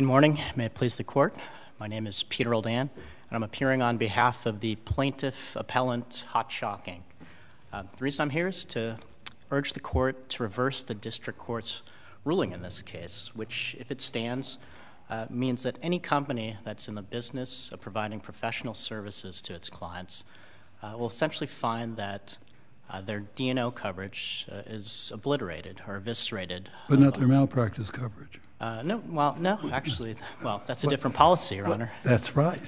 Good morning. May it please the court. My name is Peter Roldan, and I'm appearing on behalf of the plaintiff appellant Hot Chalk Inc. Uh, the reason I'm here is to urge the court to reverse the district court's ruling in this case, which, if it stands, uh, means that any company that's in the business of providing professional services to its clients uh, will essentially find that uh, their D&O coverage uh, is obliterated or eviscerated. But not their malpractice coverage. Uh, no, well, no, actually, well, that's a different policy, Your Honor. That's right.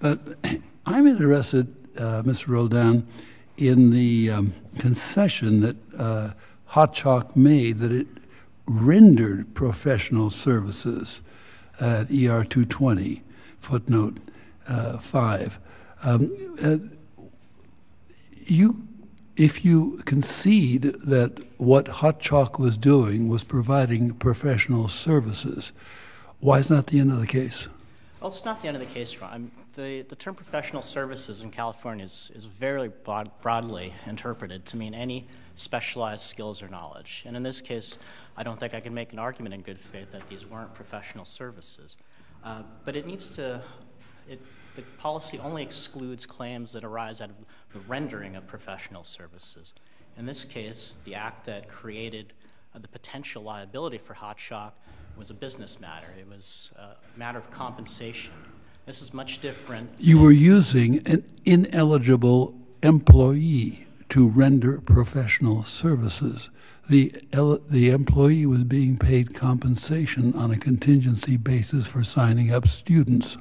But I'm interested, uh, Mr. Roldan, in the um, concession that uh, made that it rendered professional services at ER 220, footnote uh, 5. Um, uh, you if you concede that what Hot Chalk was doing was providing professional services, why is not the end of the case? Well, it's not the end of the case, Ron. The, the term professional services in California is, is very broad, broadly interpreted to mean any specialized skills or knowledge. And in this case, I don't think I can make an argument in good faith that these weren't professional services. Uh, but it needs to, it, the policy only excludes claims that arise out of the rendering of professional services. In this case, the act that created uh, the potential liability for Hot Chalk was a business matter. It was a matter of compensation. This is much different. You were using an ineligible employee to render professional services. The, the employee was being paid compensation on a contingency basis for signing up students.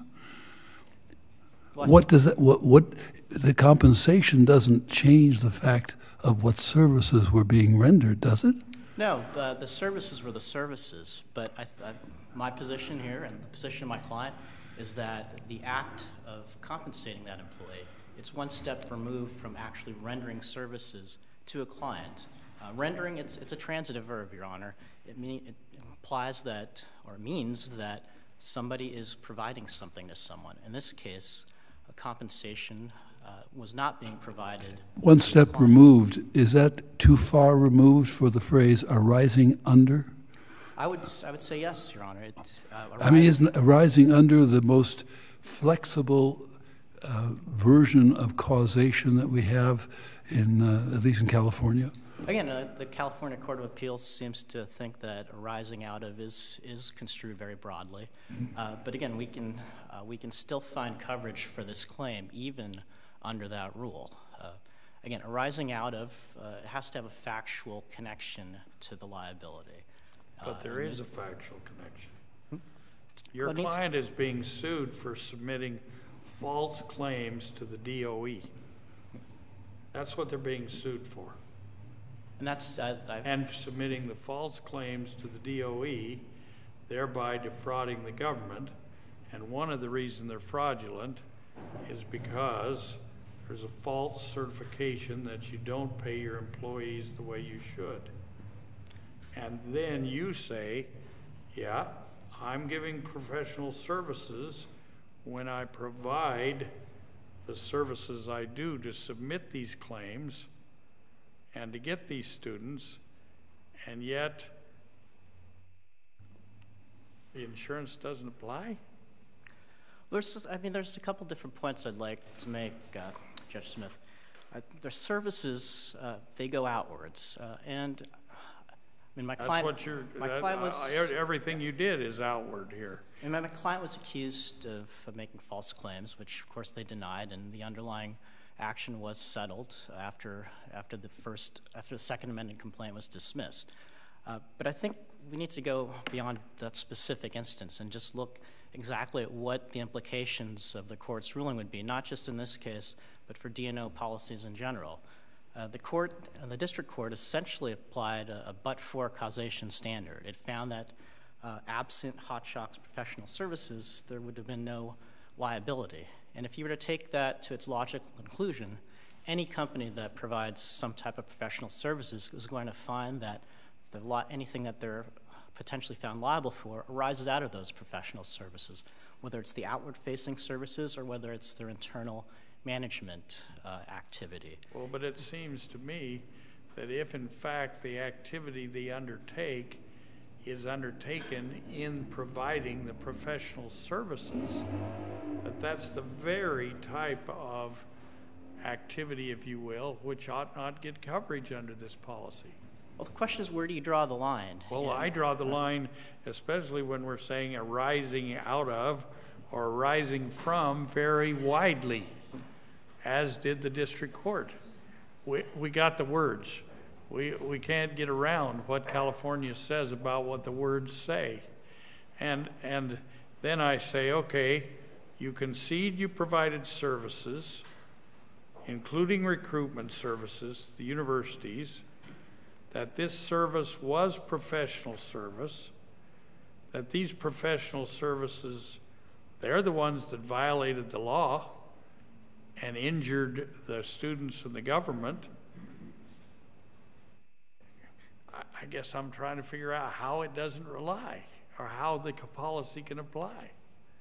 What, does that, what, what, the compensation doesn't change the fact of what services were being rendered, does it? No, the, the services were the services, but I, I, my position here and the position of my client is that the act of compensating that employee, it's one step removed from actually rendering services to a client. Uh, rendering, it's, it's a transitive verb, Your Honor. It, mean, it implies that, or means that somebody is providing something to someone. In this case, compensation uh, was not being provided. One step removed, is that too far removed for the phrase arising under? I would, I would say yes, Your Honor. It, uh, I mean, isn't arising under the most flexible uh, version of causation that we have in, uh, at least in California? Again, uh, the California Court of Appeals seems to think that arising out of is, is construed very broadly. Uh, but again, we can, uh, we can still find coverage for this claim even under that rule. Uh, again, arising out of uh, has to have a factual connection to the liability. But uh, there is a factual connection. Hmm? Your well, client is being sued for submitting false claims to the DOE. That's what they're being sued for. And that's uh, and submitting the false claims to the DOE, thereby defrauding the government. And one of the reasons they're fraudulent is because there's a false certification that you don't pay your employees the way you should. And then you say, yeah, I'm giving professional services when I provide the services I do to submit these claims and to get these students, and yet the insurance doesn't apply? There's, I mean, there's a couple different points I'd like to make, uh, Judge Smith. Uh, their services, uh, they go outwards. Uh, and I mean, my That's client, what you're, my that, client was, everything you did is outward here. And my, my client was accused of, of making false claims, which of course they denied, and the underlying action was settled after, after the first, after the second amended complaint was dismissed. Uh, but I think we need to go beyond that specific instance and just look exactly at what the implications of the court's ruling would be, not just in this case, but for D&O policies in general. Uh, the court, uh, the district court, essentially applied a, a but-for causation standard. It found that uh, absent Hot professional services, there would have been no liability. And if you were to take that to its logical conclusion, any company that provides some type of professional services is going to find that the, anything that they're potentially found liable for arises out of those professional services, whether it's the outward facing services or whether it's their internal management uh, activity. Well, but it seems to me that if in fact the activity they undertake is undertaken in providing the professional services, that that's the very type of activity, if you will, which ought not get coverage under this policy. Well, the question is, where do you draw the line? Well, I draw the line, especially when we're saying arising out of or arising from very widely, as did the district court. We, we got the words. We, we can't get around what California says about what the words say. And, and then I say, okay, you concede you provided services, including recruitment services, the universities, that this service was professional service, that these professional services, they're the ones that violated the law and injured the students and the government. I, I guess I'm trying to figure out how it doesn't rely or how the policy can apply.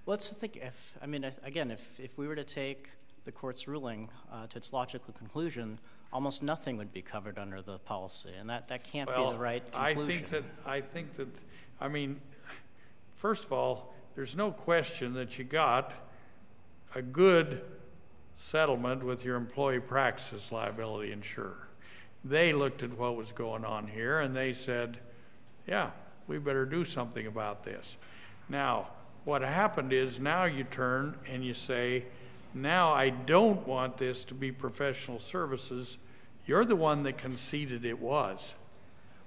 Let's think if, I mean, if- again, if, if we were to take the court's ruling uh, to its logical conclusion, almost nothing would be covered under the policy, and that, that can't be the right I conclusion. think that, I think that, I mean, first of all, there's no question that you got a good settlement with your employee practices liability insurer. They looked at what was going on here and they said, yeah, we better do something about this. Now, what happened is now you turn and you say, now I don't want this to be professional services. You're the one that conceded it was.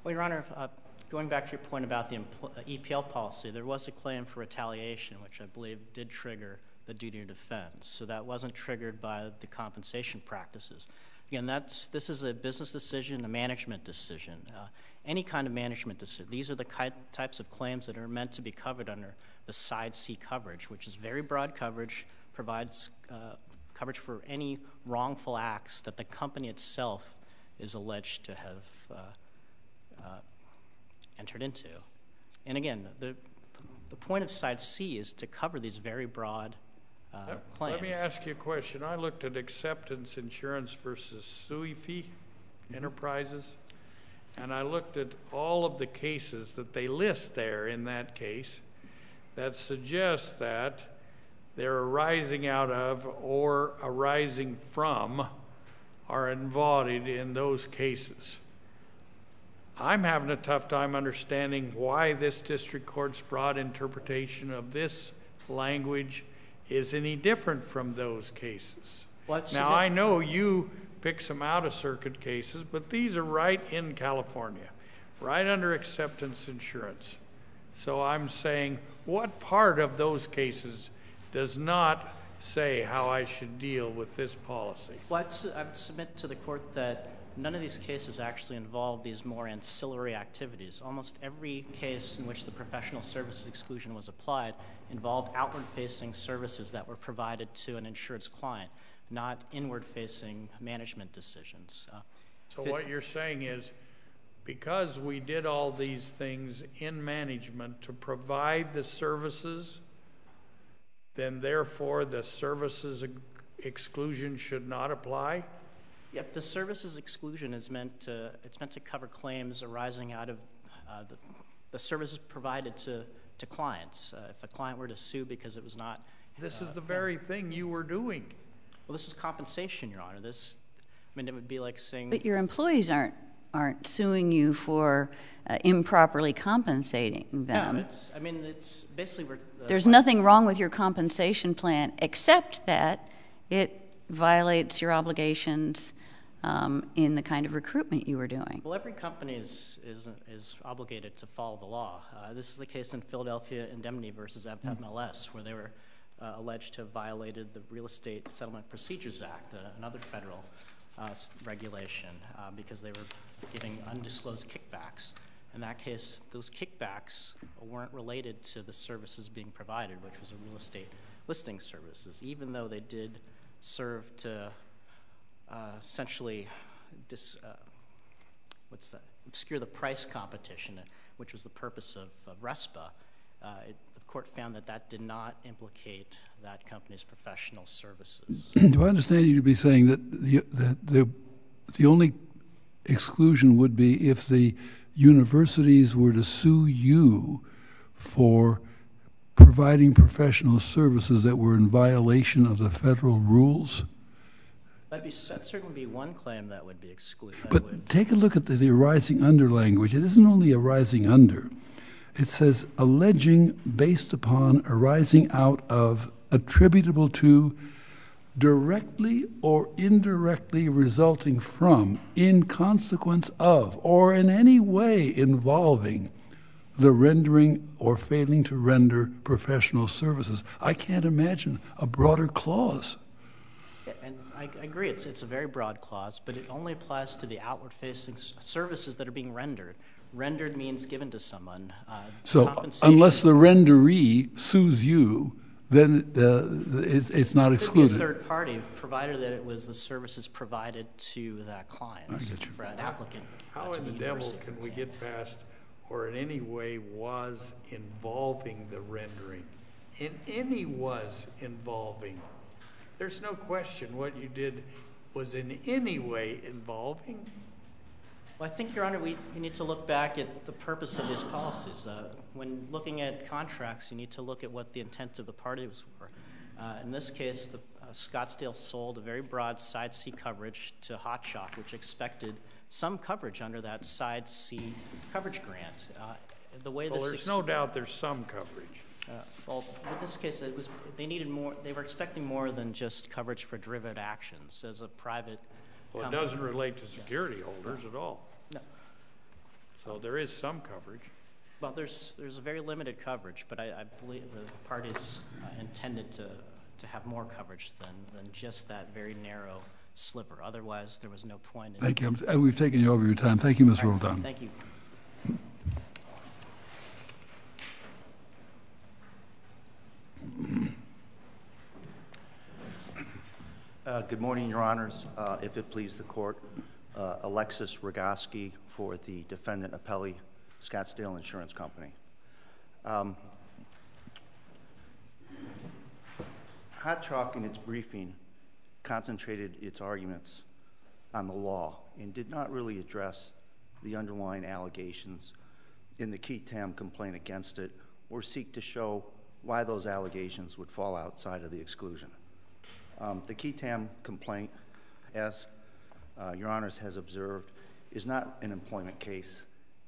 Well, Your Honor, uh, going back to your point about the empl- uh, EPL policy, there was a claim for retaliation, which I believe did trigger the duty to defend. So that wasn't triggered by the compensation practices. Again, that's, this is a business decision, a management decision. Uh, Any kind of management decision. These are the types of claims that are meant to be covered under the Side C coverage, which is very broad coverage, provides uh, coverage for any wrongful acts that the company itself is alleged to have uh, uh, entered into. And again, the, the point of Side C is to cover these very broad claims. Let me ask you a question. I looked at acceptance insurance versus Syufy mm-hmm. Enterprises, and I looked at all of the cases that they list there in that case that suggest that they're arising out of or arising from are embodied in those cases. I'm having a tough time understanding why this district court's broad interpretation of this language is any different from those cases. Let's Now, I know you pick some out-of-circuit cases, but these are right in California, right under acceptance insurance. So I'm saying, what part of those cases does not say how I should deal with this policy? Well, I'd, I would submit to the court that none of these cases actually involve these more ancillary activities. Almost every case in which the professional services exclusion was applied involved outward-facing services that were provided to an insured's client, not inward-facing management decisions. Uh, So what you're saying is, because we did all these things in management to provide the services, then therefore the services exclusion should not apply? Yep, the services exclusion is meant to, it's meant to cover claims arising out of uh, the, the services provided to, to clients. Uh, If a client were to sue because it was not, This is the very thing you were doing. well, this is compensation, Your Honor. This, I mean, it would be like saying. But your employees aren't, aren't suing you for uh, improperly compensating them. No, them. it's, I mean, it's basically, we're. the There's nothing wrong with your compensation plan, except that it violates your obligations um, in the kind of recruitment you were doing. Well, every company is, is, is obligated to follow the law. Uh, This is the case in Philadelphia Indemnity versus FMLS, where they were uh, alleged to have violated the Real Estate Settlement Procedures Act, uh, another federal uh, regulation, uh, because they were giving undisclosed kickbacks. In that case, those kickbacks weren't related to the services being provided, which was a real estate listing services, even though they did serve to uh, essentially dis, uh, what's that, obscure the price competition, uh, which was the purpose of, of RESPA, uh, it, the court found that that did not implicate that company's professional services. Do I understand you to be saying that the, that the, the only exclusion would be if the universities were to sue you for providing professional services that were in violation of the federal rules. That'd be, that'd certainly be one claim that would be excluded. But would- take a look at the, the arising under language. It isn't only arising under. It says alleging based upon arising out of attributable to directly or indirectly resulting from in consequence of or in any way involving the rendering or failing to render professional services. I can't imagine a broader clause. And I, I agree, it's, it's a very broad clause, but it only applies to the outward-facing services that are being rendered. Rendered means given to someone. Uh, So unless the renderee sues you, then uh, it's, it's not Could be a excluded. third party, provided that it was the services provided to that client, for an applicant. uh, How to in the the devil can we get past, or in any way was involving the rendering? In any was involving. There's no question what you did was in any way involving. Well, I think, Your Honor, we, we need to look back at the purpose of these policies. Uh, When looking at contracts, you need to look at what the intent of the parties were. Uh, In this case, the uh, Scottsdale sold a very broad side C coverage to Hot Shot, which expected some coverage under that side C coverage grant. Uh, The way Well, this. there's no doubt there's some coverage. Uh, Well, in this case, it was, they needed more, they were expecting more than just coverage for derivative actions as a private Well, it doesn't relate to security holders at all. No. So there is some coverage. Well, there's, there's a very limited coverage, but I, I believe the parties uh, intended to, to have more coverage than, than just that very narrow sliver. Otherwise, there was no point in. Thank you. I'm- uh, We've taken you over your time. Thank you, Mr. Roldan. Thank you. Uh, Good morning, Your Honors. Uh, If it please the court, uh, Alexis Rogoski for the defendant appellee, Scottsdale Insurance Company. Um, Hot Chalk in its briefing concentrated its arguments on the law and did not really address the underlying allegations in the qui tam complaint against it or seek to show why those allegations would fall outside of the exclusion. Um, The qui tam complaint, as uh, Your Honors has observed, is not an employment case.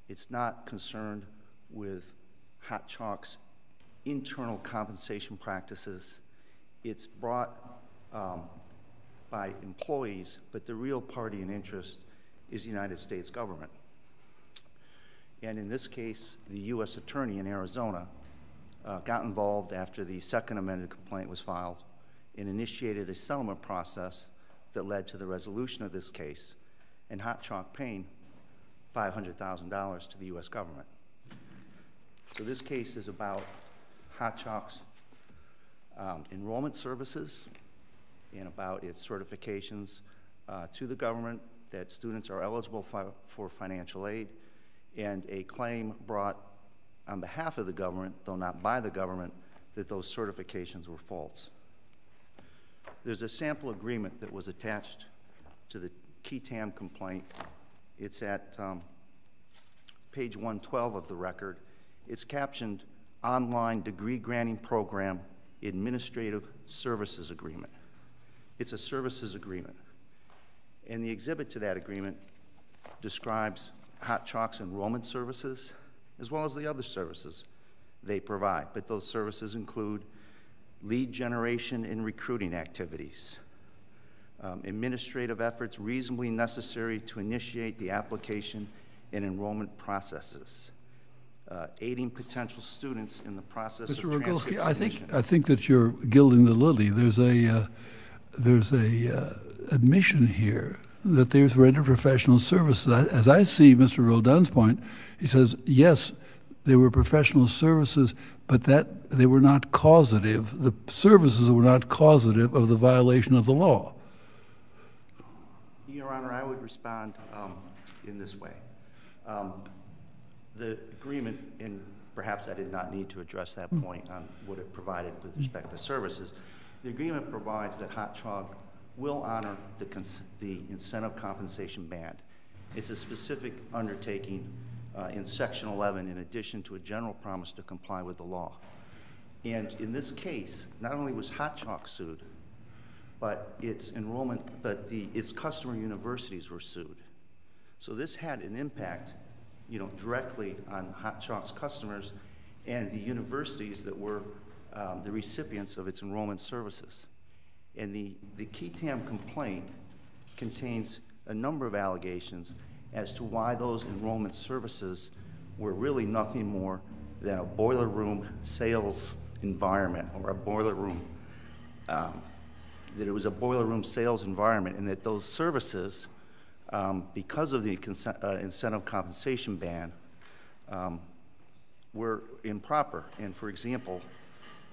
It's not concerned with Hot Chalk's internal compensation practices. It's brought um, by employees, but the real party in interest is the United States government. And in this case, the U.S. Attorney in Arizona uh, got involved after the second amended complaint was filed and initiated a settlement process that led to the resolution of this case and Hot Chalk paying $500,000 to the U.S. government. So this case is about Hot Chalk's um, enrollment services and about its certifications uh, to the government that students are eligible fi- for financial aid, and a claim brought on behalf of the government, though not by the government, that those certifications were false. There's a sample agreement that was attached to the qui tam complaint. It's at um, page 112 of the record. It's captioned Online Degree Granting Program Administrative Services Agreement. It's a services agreement. And the exhibit to that agreement describes Hot Chalk's enrollment services as well as the other services they provide. But those services include lead generation and recruiting activities, um, administrative efforts reasonably necessary to initiate the application and enrollment processes, uh, aiding potential students in the process Mr. of transcript I think. I think that you're gilding the lily. There's a, uh, there's a uh, admission here that there's rendered professional services. As I see Mr. Roldan's point, he says, yes, they were professional services, but that, they were not causative. The services were not causative of the violation of the law. Your Honor, I would respond um, in this way. Um, The agreement, and perhaps I did not need to address that point on what it provided with respect to services. The agreement provides that Hot will honor the cons- the incentive compensation band. It's a specific undertaking uh, in Section 11 in addition to a general promise to comply with the law. And in this case, not only was Hot Chalk sued, but its enrollment, but the, its customer universities were sued. So this had an impact, you know, directly on Hot Chalk's customers and the universities that were um, the recipients of its enrollment services. And the, the qui tam complaint contains a number of allegations as to why those enrollment services were really nothing more than a boiler room sales environment or a boiler room, um, that it was a boiler room sales environment, and that those services, um, because of the uh, incentive compensation ban, um, were improper. And for example,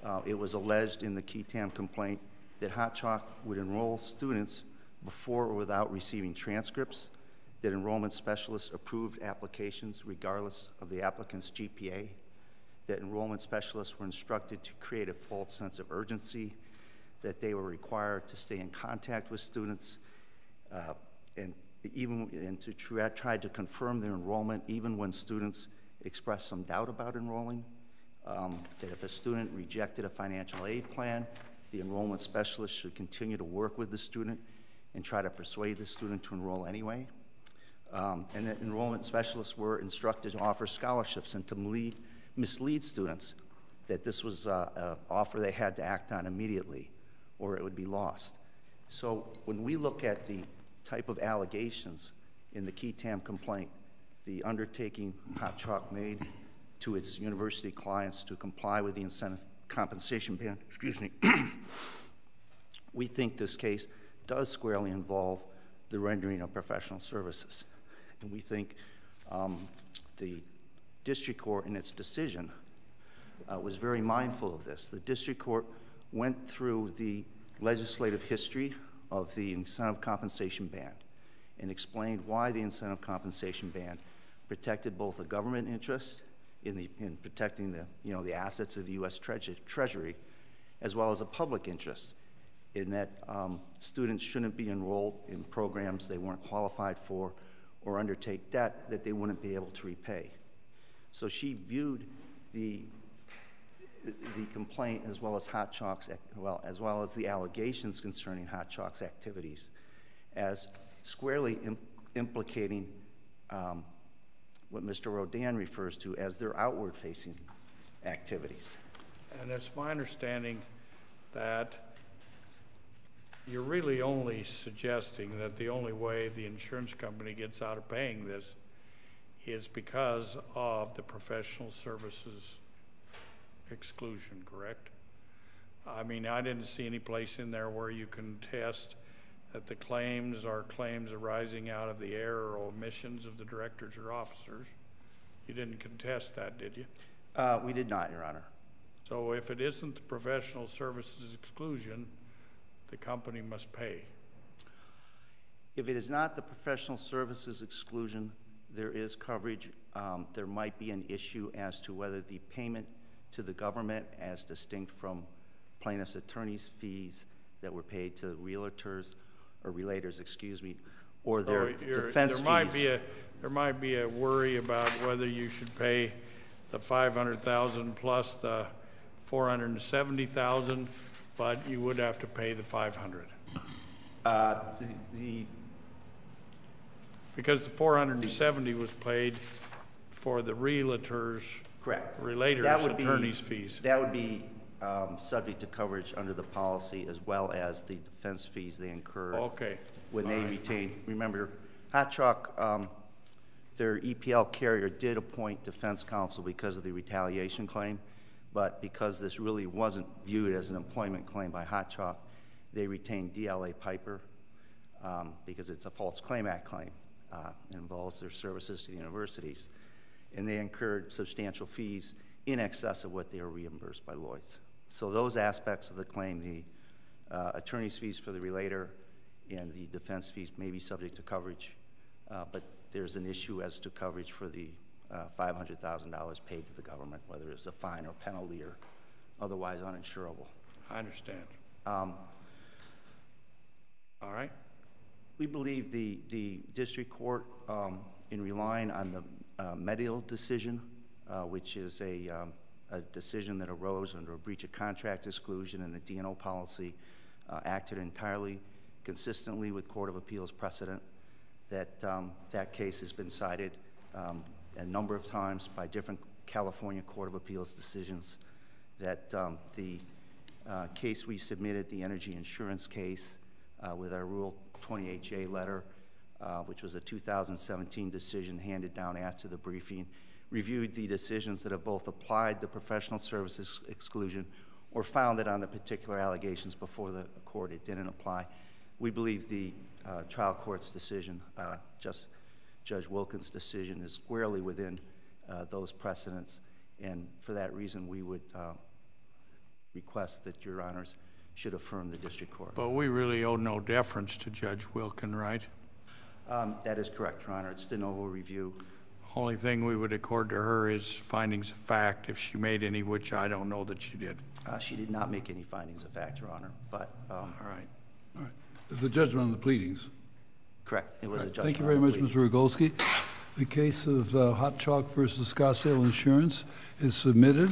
uh, it was alleged in the qui tam complaint that Hot Chalk would enroll students before or without receiving transcripts, that enrollment specialists approved applications regardless of the applicant's GPA, that enrollment specialists were instructed to create a false sense of urgency, that they were required to stay in contact with students, uh, and even and to try, try to confirm their enrollment even when students expressed some doubt about enrolling. Um, that if a student rejected a financial aid plan, the enrollment specialist should continue to work with the student and try to persuade the student to enroll anyway. Um, and that enrollment specialists were instructed to offer scholarships and to lead, mislead students that this was uh, an offer they had to act on immediately or it would be lost. So when we look at the type of allegations in the qui tam complaint, the undertaking Hot Chalk made to its university clients to comply with the incentive compensation ban, excuse me, we think this case does squarely involve the rendering of professional services. And we think um, the district court in its decision uh, was very mindful of this. The district court went through the legislative history of the incentive compensation ban and explained why the incentive compensation ban protected both the government interest in, the, in protecting the, you know, the assets of the U.S. Treasury, as well as a public interest in that um, students shouldn't be enrolled in programs they weren't qualified for or undertake debt that they wouldn't be able to repay. So she viewed the, the complaint as well as Hot Chalk's, well, as well as the allegations concerning Hot Chalk's activities as squarely implicating um, what Mr. Rodan refers to as their outward-facing activities. And it's my understanding that you're really only suggesting that the only way the insurance company gets out of paying this is because of the professional services exclusion, correct? I mean, I didn't see any place in there where you can test that the claims are claims arising out of the error or omissions of the directors or officers. You didn't contest that, did you? Uh, we did not, Your Honor. So if it isn't the professional services exclusion, the company must pay. If it is not the professional services exclusion, there is coverage. Um, there might be an issue as to whether the payment to the government, as distinct from plaintiff's attorney's fees that were paid to realtors or relators, excuse me, or their So defense There might be a, there might be a worry about whether you should pay the five hundred thousand plus the four hundred and seventy thousand, but you would have to pay the five hundred. Uh, the- The, Because the four hundred and seventy was paid for the realtors, correct. That relators, would be- attorney's fees. That would be um, subject to coverage under the policy as well as the defense fees they incur Okay, when they All right. retain. Remember, Hot Chalk, um, their EPL carrier did appoint defense counsel because of the retaliation claim, but because this really wasn't viewed as an employment claim by Hot Chalk, they retained DLA Piper um, because it's a false claim act claim. Uh, it involves their services to the universities, and they incurred substantial fees in excess of what they are reimbursed by Lloyd's. So those aspects of the claim, the uh, attorney's fees for the relator and the defense fees may be subject to coverage, uh, but there's an issue as to coverage for the uh, $500,000 paid to the government, whether it's a fine or penalty or otherwise uninsurable. I understand. Um, All right, We believe the, the district court, um, in relying on the uh, Medill decision, uh, which is a, um, a decision that arose under a breach of contract exclusion and a D&O policy, uh, acted entirely consistently with Court of Appeals precedent, that um, that case has been cited um, a number of times by different California Court of Appeals decisions, that um, the uh, case we submitted, the energy insurance case, uh, with our Rule 28J letter, uh, which was a 2017 decision handed down after the briefing, reviewed the decisions that have both applied the professional services exclusion or found that on the particular allegations before the court it didn't apply. We believe the uh, trial court's decision, uh, just Judge Wilken's decision, is squarely within uh, those precedents, and for that reason, we would uh, request that your honors should affirm the district court. But we really owe no deference to Judge Wilken, right? Um, That is correct, Your Honor. It's de novo review. Only thing we would accord to her is findings of fact, if she made any, which I don't know that she did. Uh, She did not make any findings of fact, Your Honor, but, um, All right. All right. It's a judgment on the pleadings. correct, it was a judgment. Thank you on very the much, pleadings. Mr. Rogolski. The case of uh, Hot Chalk versus Scottsdale Insurance is submitted.